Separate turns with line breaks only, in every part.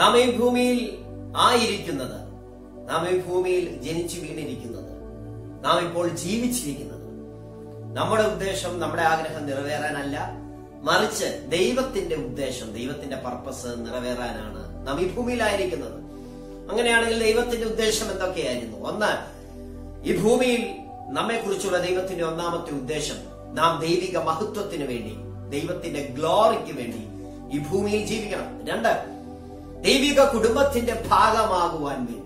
നാം ഈ ഭൂമിയിൽ ആയിരിക്കുന്നത് നാം ഈ ഭൂമിയിൽ ജനിച്ചു വീണിരിക്കുന്നത് നാം ഇപ്പോൾ ജീവിച്ചിരിക്കുന്നത് നമ്മുടെ ഉദ്ദേശം നമ്മുടെ ആഗ്രഹം നിറവേറാനല്ല മറിച്ച് ദൈവത്തിന്റെ ഉദ്ദേശം ദൈവത്തിന്റെ പർപ്പസ് നിറവേറാനാണ് നാം ഈ ഭൂമിയിലായിരിക്കുന്നത് അങ്ങനെയാണെങ്കിൽ ദൈവത്തിന്റെ ഉദ്ദേശം എന്തൊക്കെയായിരുന്നു ഒന്ന് ഈ ഭൂമിയിൽ നമ്മെക്കുറിച്ചുള്ള ദൈവത്തിന്റെ ഒന്നാമത്തെ ഉദ്ദേശം നാം ദൈവിക മഹത്വത്തിന് വേണ്ടി ദൈവത്തിന്റെ ഗ്ലോറിക്ക് വേണ്ടി ഈ ഭൂമിയിൽ ജീവിക്കണം രണ്ട് ദൈവിക കുടുംബത്തിന്റെ ഭാഗമാകുവാൻ വേണ്ടി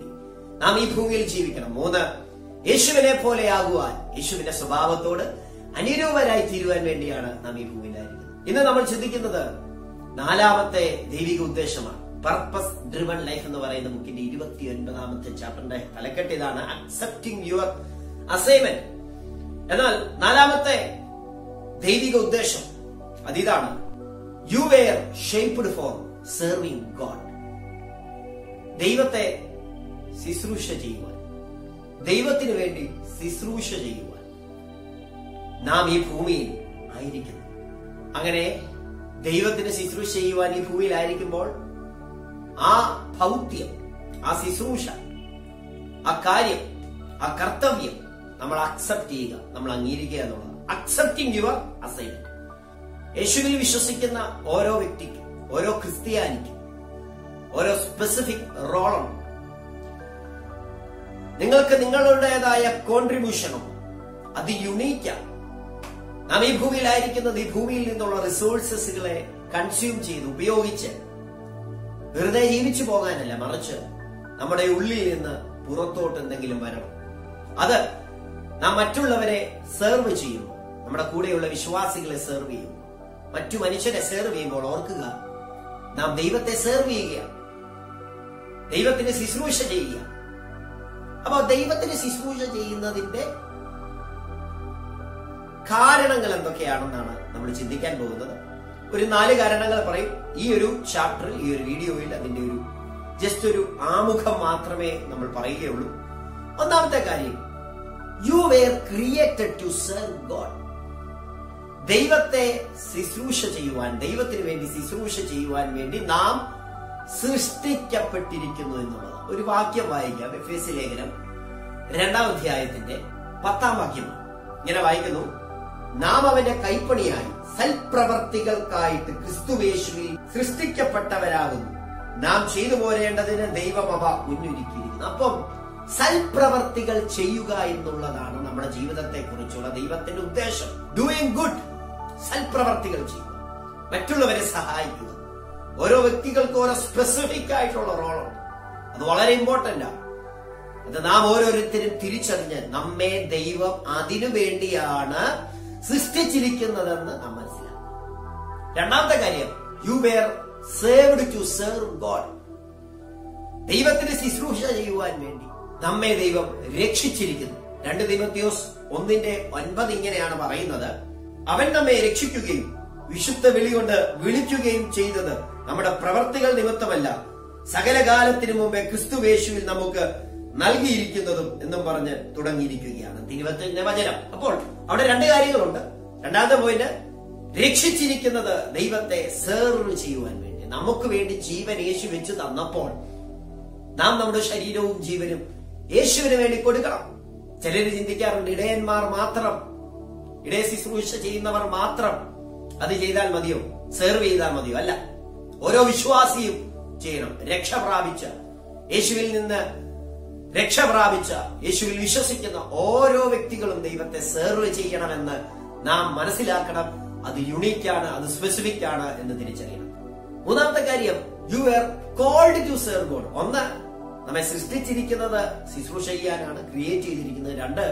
നാം ഈ ഭൂമിയിൽ ജീവിക്കണം മൂന്ന് യേശുവിനെ പോലെയാകുവാൻ യേശുവിന്റെ സ്വഭാവത്തോട് അനുരൂപരായി തീരുവാൻ വേണ്ടിയാണ് നാം ഈ ഭൂമിയിലായിരിക്കുന്നത് ഇന്ന് നമ്മൾ ചിന്തിക്കുന്നത് നാലാമത്തെ ദൈവിക ഉദ്ദേശമാണ് പർപ്പസ് ഡ്രിവൺ ലൈഫ് എന്ന് പറയുന്ന ബുക്കിന്റെ ഇരുപത്തി ഒൻപതാമത്തെ ചാപ്റ്ററിന്റെ തലക്കെട്ട് ഇതാണ് അക്സെപ്റ്റിംഗ് യുവർ അസൈൻമെന്റ് എന്നാൽ നാലാമത്തെ ദൈവിക ഉദ്ദേശം അതിതാണ് you were shaped for serving God ദൈവത്തെ ശുശ്രൂഷ ചെയ്യുവാൻ ദൈവത്തിന് വേണ്ടി ശുശ്രൂഷ ചെയ്യുവാൻ നാം ഈ ഭൂമിയിൽ ആയിരിക്കുന്നു അങ്ങനെ ദൈവത്തിന് ശുശ്രൂഷ ചെയ്യുവാൻ ഈ ഭൂമിയിലായിരിക്കുമ്പോൾ ആ ഭൗത്യം ആ ശുശ്രൂഷ ആ കാര്യം ആ കർത്തവ്യം നമ്മൾ അക്സെപ്റ്റ് ചെയ്യുക നമ്മൾ അംഗീകരിക്കുക എന്നുള്ളത് അക്സെപ്റ്റിംഗ് യുവർ അസൈൻമെന്റ് യേശുവിൽ വിശ്വസിക്കുന്ന ഓരോ വ്യക്തിക്കും ഓരോ ക്രിസ്ത്യാനിക്കും ഓരോ സ്പെസിഫിക് റോളും നിങ്ങൾക്ക് നിങ്ങളുടേതായ കോൺട്രിബ്യൂഷനും അത് യുണീക്കാണ് നാം ഈ ഭൂമിയിലായിരിക്കുന്നത് ഈ ഭൂമിയിൽ നിന്നുള്ള റിസോഴ്സസുകളെ കൺസ്യൂം ചെയ്ത് ഉപയോഗിച്ച് വെറുതെ ജീവിച്ചു പോകാനല്ല മറിച്ച് നമ്മുടെ ഉള്ളിൽ നിന്ന് പുറത്തോട്ട് എന്തെങ്കിലും വരണം അത് നാം മറ്റുള്ളവരെ സെർവ് ചെയ്യും നമ്മുടെ കൂടെയുള്ള വിശ്വാസികളെ സെർവ് ചെയ്യും മറ്റു മനുഷ്യരെ സെർവ് ചെയ്യുമ്പോൾ ഓർക്കുക നാം ദൈവത്തെ സെർവ് ചെയ്യുകയാണ് ദൈവത്തിന് ശുശ്രൂഷ ചെയ്യുക അപ്പൊ ദൈവത്തിന് ശുശ്രൂഷ ചെയ്യുന്നതിന്റെ കാരണങ്ങൾ എന്തൊക്കെയാണെന്നാണ് നമ്മൾ ചിന്തിക്കാൻ പോകുന്നത് ഒരു നാല് കാരണങ്ങൾ പറയും ഈ ഒരു ചാപ്റ്ററിൽ ഈ ഒരു വീഡിയോയിൽ അതിന്റെ ഒരു ജസ്റ്റ് ഒരു ആമുഖം മാത്രമേ നമ്മൾ പറയുകയുള്ളൂ ഒന്നാമത്തെ കാര്യം you were created to serve God ദൈവത്തെ ശുശ്രൂഷ ചെയ്യുവാൻ ദൈവത്തിന് വേണ്ടി ശുശ്രൂഷ ചെയ്യുവാൻ വേണ്ടി നാം സൃഷ്ടിക്കപ്പെട്ടിരിക്കുന്നു എന്നുള്ളത് ഒരു വാക്യം വായിക്കാം എഫ് എസ് ലേഖനം രണ്ടാം അധ്യായത്തിന്റെ പത്താം വാക്യം ഇങ്ങനെ വായിക്കുന്നു നാം അവന്റെ കൈപ്പണിയായി സൽപ്രവർത്തികൾക്കായിട്ട് ക്രിസ്തുവേശുവിൽ സൃഷ്ടിക്കപ്പെട്ടവരാകുന്നു നാം ചെയ്തു പോരേണ്ടതിന് ദൈവം അവ മുന്നൊരുക്കിയിരിക്കുന്നു അപ്പം സൽപ്രവർത്തികൾ ചെയ്യുക എന്നുള്ളതാണ് നമ്മുടെ ജീവിതത്തെ കുറിച്ചുള്ള ദൈവത്തിന്റെ ഉദ്ദേശം ഡൂയിങ് ഗുഡ് സൽപ്രവർത്തികൾ ചെയ്യുക മറ്റുള്ളവരെ സഹായിക്കുക ഓരോ വ്യക്തികൾക്കും ഓരോ സ്പെസിഫിക് ആയിട്ടുള്ള റോളുണ്ട് അത് വളരെ ഇമ്പോർട്ടന്റ് ആണ് അത് നാം ഓരോരുത്തരും തിരിച്ചറിഞ്ഞ് നമ്മെ ദൈവം അതിനു വേണ്ടിയാണ് സൃഷ്ടിച്ചിരിക്കുന്നതെന്ന് നാം മനസ്സിലാക്കും രണ്ടാമത്തെ കാര്യം you were saved to serve God ദൈവത്തിന് ശുശ്രൂഷ ചെയ്യുവാൻ വേണ്ടി നമ്മെ ദൈവം രക്ഷിച്ചിരിക്കുന്നു രണ്ട് ദൈവത്യോസ് ഒന്നിന്റെ ഒൻപത് ഇങ്ങനെയാണ് പറയുന്നത് അവൻ നമ്മെ രക്ഷിക്കുകയും വിശുദ്ധ കൊണ്ട് വിളിക്കുകയും ചെയ്തത് നമ്മുടെ പ്രവർത്തികൾ നിമിത്തമല്ല കാലത്തിനു മുമ്പേ വേശുവിൽ നമുക്ക് നൽകിയിരിക്കുന്നതും എന്നും പറഞ്ഞ് തുടങ്ങിയിരിക്കുകയാണ് തിരുവത്തിന്റെ വചനം അപ്പോൾ അവിടെ രണ്ട് കാര്യങ്ങളുണ്ട് രണ്ടാമത്തെ പോയിന്റ് രക്ഷിച്ചിരിക്കുന്നത് ദൈവത്തെ സേർവ് ചെയ്യുവാൻ വേണ്ടി നമുക്ക് വേണ്ടി ജീവൻ യേശു വെച്ച് തന്നപ്പോൾ നാം നമ്മുടെ ശരീരവും ജീവനും യേശുവിന് വേണ്ടി കൊടുക്കണം ചിലർ ചിന്തിക്കാറുണ്ട് ഇടയന്മാർ മാത്രം ഇടയ ശുശ്രൂഷ ചെയ്യുന്നവർ മാത്രം അത് ചെയ്താൽ മതിയോ സെർവ് ചെയ്താൽ മതിയോ അല്ല ഓരോ വിശ്വാസിയും ചെയ്യണം രക്ഷ പ്രാപിച്ച യേശുവിൽ നിന്ന് രക്ഷ പ്രാപിച്ച യേശുവിൽ വിശ്വസിക്കുന്ന ഓരോ വ്യക്തികളും ദൈവത്തെ സെർവ് ചെയ്യണമെന്ന് നാം മനസ്സിലാക്കണം അത് യുണീക് ആണ് അത് സ്പെസിഫിക് ആണ് എന്ന് തിരിച്ചറിയണം മൂന്നാമത്തെ കാര്യം you are called to serve God ഒന്ന് നമ്മെ സൃഷ്ടിച്ചിരിക്കുന്നത് ശുശ്രൂഷ ചെയ്യാനാണ് ക്രിയേറ്റ് ചെയ്തിരിക്കുന്നത് രണ്ട്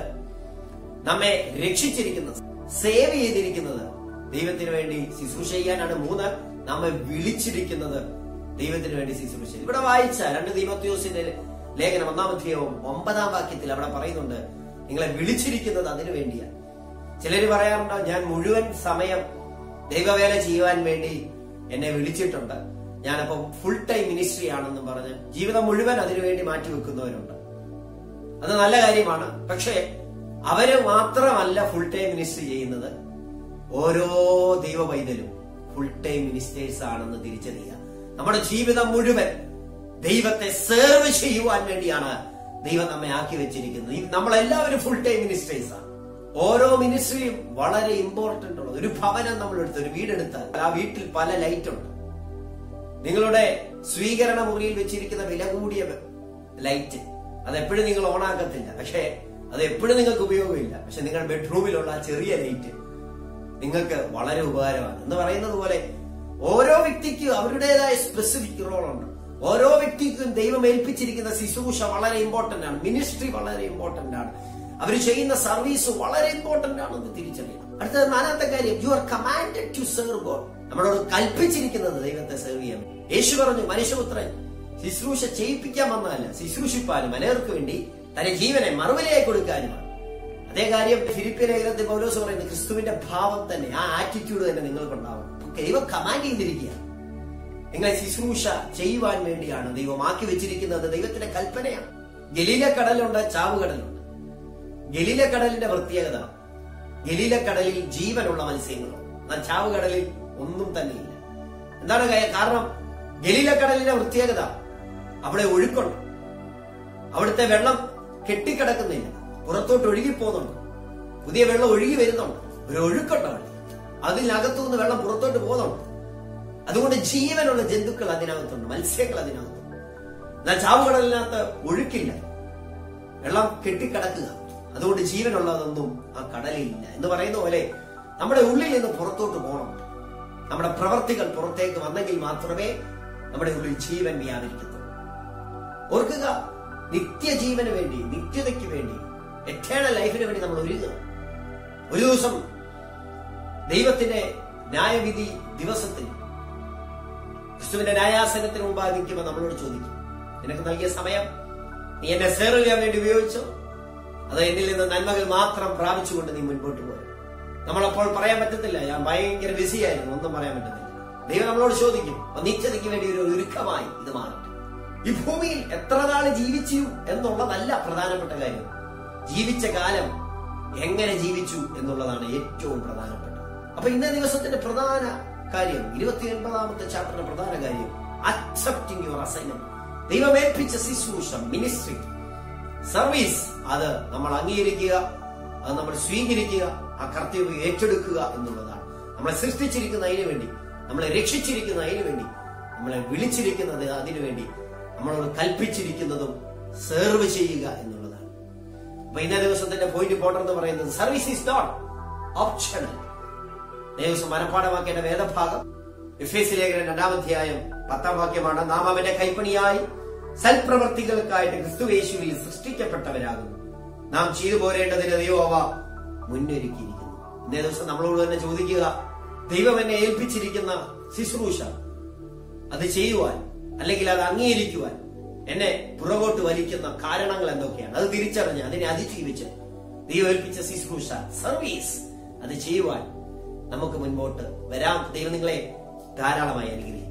നമ്മെ രക്ഷിച്ചിരിക്കുന്നത് സേവ് ചെയ്തിരിക്കുന്നത് ദൈവത്തിന് വേണ്ടി ശുശ്രൂഷ ചെയ്യാനാണ് മൂന്ന് നമ്മെ വിളിച്ചിരിക്കുന്നത് ദൈവത്തിന് വേണ്ടി ശുശ്രൂഷ ഇവിടെ വായിച്ച രണ്ട് ദൈവത്യോസിന്റെ ലേഖനം ഒന്നാമധ്യയവും ഒമ്പതാം വാക്യത്തിൽ അവിടെ പറയുന്നുണ്ട് നിങ്ങളെ വിളിച്ചിരിക്കുന്നത് അതിനു വേണ്ടിയാണ് ചിലർ പറയാറുണ്ടോ ഞാൻ മുഴുവൻ സമയം ദൈവവേല ചെയ്യുവാൻ വേണ്ടി എന്നെ വിളിച്ചിട്ടുണ്ട് ഞാനിപ്പോ ഫുൾ ടൈം മിനിസ്ട്രി ആണെന്നും പറഞ്ഞ് ജീവിതം മുഴുവൻ അതിനുവേണ്ടി മാറ്റിവെക്കുന്നവരുണ്ട് അത് നല്ല കാര്യമാണ് പക്ഷേ അവര് മാത്രമല്ല ഫുൾ ടൈം മിനിസ്ട്രി ചെയ്യുന്നത് ഓരോ ദൈവ പൈതലും ഫുൾ ടൈം മിനിസ്റ്റേഴ്സ് ആണെന്ന് തിരിച്ചറിയുക നമ്മുടെ ജീവിതം മുഴുവൻ ദൈവത്തെ സെർവ് ചെയ്യുവാൻ വേണ്ടിയാണ് ദൈവം നമ്മെ ആക്കി വെച്ചിരിക്കുന്നത് നമ്മളെല്ലാവരും ഫുൾ ടൈം മിനിസ്റ്റേഴ്സ് ആണ് ഓരോ മിനിസ്ട്രിയും വളരെ ഇമ്പോർട്ടന്റ് ഉള്ളത് ഒരു ഭവനം നമ്മൾ എടുത്ത് ഒരു വീടെടുത്താൽ ആ വീട്ടിൽ പല ലൈറ്റ് ഉണ്ട് നിങ്ങളുടെ സ്വീകരണ മുറിയിൽ വെച്ചിരിക്കുന്ന വില കൂടിയ ലൈറ്റ് അത് എപ്പോഴും നിങ്ങൾ ഓണാക്കത്തില്ല പക്ഷേ അത് എപ്പോഴും നിങ്ങൾക്ക് ഉപയോഗമില്ല പക്ഷെ നിങ്ങളുടെ ബെഡ്റൂമിലുള്ള ചെറിയ ലൈറ്റ് നിങ്ങൾക്ക് വളരെ ഉപകാരമാണ് എന്ന് പറയുന്നത് പോലെ ഓരോ വ്യക്തിക്കും അവരുടേതായ സ്പെസിഫിക് റോളുണ്ട് ഓരോ വ്യക്തിക്കും ദൈവം ഏൽപ്പിച്ചിരിക്കുന്ന ശുശ്രൂഷ വളരെ ഇമ്പോർട്ടന്റ് ആണ് മിനിസ്ട്രി വളരെ ഇമ്പോർട്ടന്റ് ആണ് അവർ ചെയ്യുന്ന സർവീസ് വളരെ ഇമ്പോർട്ടന്റ് ആണെന്ന് തിരിച്ചറിയണം അടുത്തത് നാലാമത്തെ കാര്യം you are commanded to serve God നമ്മളോട് കൽപ്പിച്ചിരിക്കുന്നത് ദൈവത്തെ സെർവ് ചെയ്യാൻ യേശു പറഞ്ഞു മനുഷ്യപുത്രൻ ശുശ്രൂഷ ചെയ്യിപ്പിക്കാൻ വന്നതല്ല ശുശ്രൂഷിപ്പാലും അനേർക്ക് വേണ്ടി തന്റെ ജീവനെ മറുപടിയായി കൊടുക്കാനും അതേ കാര്യം ഫിലിപ്പിയ ലേഖനത്തിൽ പൗലോസ് പറയുന്നത് ക്രിസ്തുവിന്റെ ഭാവം തന്നെ ആ ആറ്റിറ്റ്യൂഡ് തന്നെ നിങ്ങൾക്കുണ്ടാവും ദൈവം കമാൻഡ് ചെയ്തിരിക്കുക നിങ്ങളെ ശുശ്രൂഷ ചെയ്യുവാൻ വേണ്ടിയാണ് ദൈവം ആക്കി വെച്ചിരിക്കുന്നത് ദൈവത്തിന്റെ കൽപ്പനയാണ് ഗലീല കടലുണ്ട് ചാവുകടലുണ്ട് ഗലീല കടലിന്റെ പ്രത്യേകത ഗലീല കടലിൽ ജീവനുള്ള മത്സ്യങ്ങളുണ്ട് എന്നാൽ ചാവുകടലിൽ ഒന്നും തന്നെ ഇല്ല എന്താണ് കാരണം ഗലീല കടലിന്റെ പ്രത്യേകത അവിടെ ഒഴുക്കുണ്ട് അവിടുത്തെ വെള്ളം കെട്ടിക്കിടക്കുന്നില്ല പുറത്തോട്ട് ഒഴുകിപ്പോകുന്നുണ്ട് പുതിയ വെള്ളം ഒഴുകി വരുന്നുണ്ട് ഒരു ഒഴുക്കുണ്ടാവും നിന്ന് വെള്ളം പുറത്തോട്ട് പോകുന്നുണ്ട് അതുകൊണ്ട് ജീവനുള്ള ജന്തുക്കൾ അതിനകത്തുണ്ട് മത്സ്യങ്ങൾ അതിനകത്തുണ്ട് എന്നാൽ ചാവുകടലിനകത്ത് ഒഴുക്കില്ല വെള്ളം കെട്ടിക്കിടക്കുക അതുകൊണ്ട് ജീവനുള്ളതൊന്നും ആ കടലിലില്ല എന്ന് പറയുന്ന പോലെ നമ്മുടെ ഉള്ളിൽ നിന്ന് പുറത്തോട്ട് പോകണം നമ്മുടെ പ്രവർത്തികൾ പുറത്തേക്ക് വന്നെങ്കിൽ മാത്രമേ നമ്മുടെ ഉള്ളിൽ ജീവൻ വ്യാപരിക്കത്തുള്ളൂ ഓർക്കുക നിത്യജീവന് വേണ്ടി നിത്യതയ്ക്ക് വേണ്ടി എറ്റേണൽ ലൈഫിന് വേണ്ടി നമ്മൾ ഒരുങ്ങുക ഒരു ദിവസം ദൈവത്തിന്റെ ന്യായവിധി ദിവസത്തിൽ ക്രിസ്തുവിന്റെ ന്യായാസനത്തിന് മുമ്പാകെ നിൽക്കുമ്പോൾ നമ്മളോട് ചോദിക്കും നിനക്ക് നൽകിയ സമയം നീ എന്നെ സേർവ് ചെയ്യാൻ വേണ്ടി ഉപയോഗിച്ചോ അത് എന്നിൽ നിന്ന് നന്മകൾ മാത്രം പ്രാപിച്ചുകൊണ്ട് നീ മുൻപോട്ട് പോയി നമ്മളപ്പോൾ പറയാൻ പറ്റത്തില്ല ഞാൻ ഭയങ്കര ബിസിയായിരുന്നു ഒന്നും പറയാൻ പറ്റത്തില്ല ദൈവം നമ്മളോട് ചോദിക്കും നിത്യതയ്ക്ക് വേണ്ടി ഒരു ഒരുക്കമായി ഇത് മാറട്ടെ ഈ ഭൂമിയിൽ എത്ര നാൾ ജീവിച്ചു എന്നുള്ളതല്ല പ്രധാനപ്പെട്ട കാര്യം ജീവിച്ച കാലം എങ്ങനെ ജീവിച്ചു എന്നുള്ളതാണ് ഏറ്റവും പ്രധാനപ്പെട്ടത് അപ്പൊ ഇന്ന ദിവസത്തിന്റെ പ്രധാന കാര്യം ഇരുപത്തി ഒൻപതാമത്തെ ചാപ്റ്ററിന്റെ പ്രധാന കാര്യം അക്സെപ്റ്റിംഗ് യുവർ അസൈൻമെന്റ് ദൈവമേൽപ്പിച്ച ശുശ്രൂഷ മിനിസ്ട്രി സർവീസ് അത് നമ്മൾ അംഗീകരിക്കുക അത് നമ്മൾ സ്വീകരിക്കുക ആ കർത്തവ്യം ഏറ്റെടുക്കുക എന്നുള്ളതാണ് നമ്മളെ സൃഷ്ടിച്ചിരിക്കുന്ന അതിനു വേണ്ടി നമ്മളെ രക്ഷിച്ചിരിക്കുന്ന അതിനു വേണ്ടി നമ്മളെ വിളിച്ചിരിക്കുന്നത് അതിനുവേണ്ടി നമ്മളോട് കൽപ്പിച്ചിരിക്കുന്നതും സെർവ് ചെയ്യുക എന്നുള്ളത് അപ്പൊ ഇന്നേ ദിവസത്തിന്റെ പോയിന്റ് പോട്ടർ എന്ന് പറയുന്നത് സർവീസ് ഈസ് നോട്ട് ഓപ്ഷണൽ ദേവസ്വം മനഃപ്പാടമാക്കേണ്ട വേദഭാഗം എഫേസ് ലേഖനം രണ്ടാമധ്യായം പത്താം വാക്യമാണ് നാം അവന്റെ കൈപ്പണിയായി സൽപ്രവർത്തികൾക്കായിട്ട് ക്രിസ്തുവേശുവിൽ സൃഷ്ടിക്കപ്പെട്ടവരാകുന്നു നാം ചെയ്തു പോരേണ്ടതിന് അവ മുന്നൊരുക്കിയിരിക്കുന്നു ഇന്നേ ദിവസം നമ്മളോട് തന്നെ ചോദിക്കുക ദൈവം എന്നെ ഏൽപ്പിച്ചിരിക്കുന്ന ശുശ്രൂഷ അത് ചെയ്യുവാൻ അല്ലെങ്കിൽ അത് അംഗീകരിക്കുവാൻ എന്നെ പുറകോട്ട് വലിക്കുന്ന കാരണങ്ങൾ എന്തൊക്കെയാണ് അത് തിരിച്ചറിഞ്ഞ് അതിനെ അതിജീവിച്ച് ദൈവേൽപ്പിച്ച ശുശ്രൂഷ സർവീസ് അത് ചെയ്യുവാൻ നമുക്ക് മുൻപോട്ട് വരാം ദൈവം നിങ്ങളെ ധാരാളമായി അനുഗ്രഹിക്കും